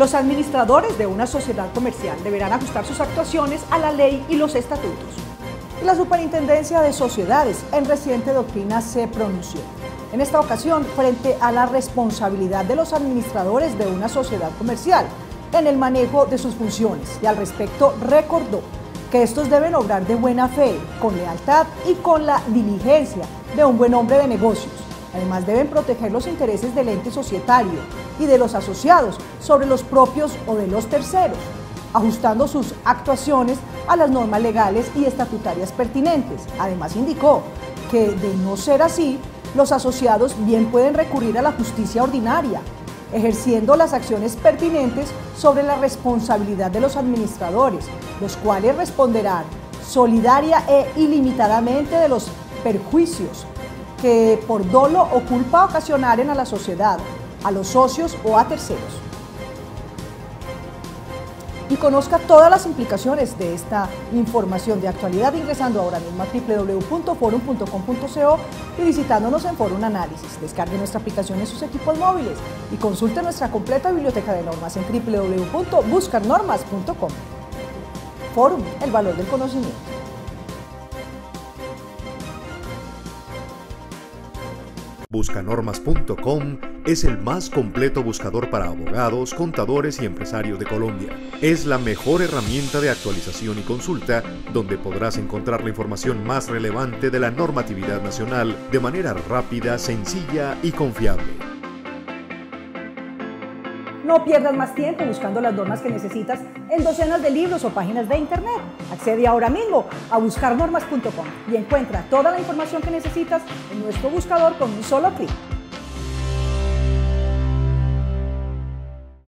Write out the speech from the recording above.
Los administradores de una sociedad comercial deberán ajustar sus actuaciones a la ley y los estatutos. La Superintendencia de Sociedades en reciente doctrina se pronunció. En esta ocasión, frente a la responsabilidad de los administradores de una sociedad comercial en el manejo de sus funciones y al respecto recordó que estos deben obrar de buena fe, con lealtad y con la diligencia de un buen hombre de negocios. Además deben proteger los intereses del ente societario y de los asociados sobre los propios o de los terceros, ajustando sus actuaciones a las normas legales y estatutarias pertinentes. Además indicó que de no ser así, los asociados bien pueden recurrir a la justicia ordinaria, ejerciendo las acciones pertinentes sobre la responsabilidad de los administradores, los cuales responderán solidaria e ilimitadamente de los perjuicios que por dolo o culpa ocasionaren a la sociedad, a los socios o a terceros. Y conozca todas las implicaciones de esta información de actualidad ingresando ahora mismo a www.forum.com.co y visitándonos en Forum Análisis. Descargue nuestra aplicación en sus equipos móviles y consulte nuestra completa biblioteca de normas en www.buscarnormas.com. Forum, el valor del conocimiento. Buscanormas.com es el más completo buscador para abogados, contadores y empresarios de Colombia. Es la mejor herramienta de actualización y consulta donde podrás encontrar la información más relevante de la normatividad nacional de manera rápida, sencilla y confiable. No pierdas más tiempo buscando las normas que necesitas en docenas de libros o páginas de internet. Accede ahora mismo a buscarnormas.com y encuentra toda la información que necesitas en nuestro buscador con un solo clic.